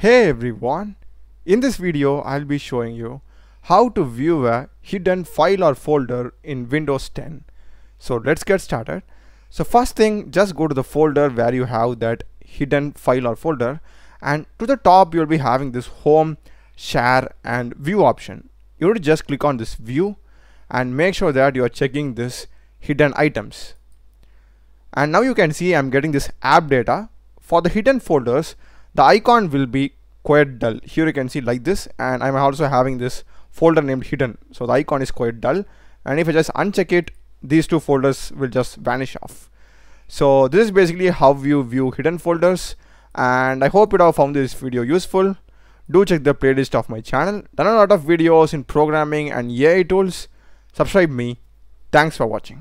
Hey everyone, in this video I'll be showing you how to view a hidden file or folder in Windows 10. So let's get started. So first thing just go to the folder where you have that hidden file or folder and to the top you'll be having this home, share and view option. You would just click on this view and make sure that you are checking this hidden items. And now you can see I'm getting this app data. For the hidden folders, the icon will be quite dull. Here you can see like this and I'm also having this folder named hidden. So the icon is quite dull. And if I just uncheck it these two folders will just vanish off. So this is basically how you view hidden folders. And I hope you have found this video useful. Do check the playlist of my channel. Done a lot of videos in programming and AI tools. Subscribe me. Thanks for watching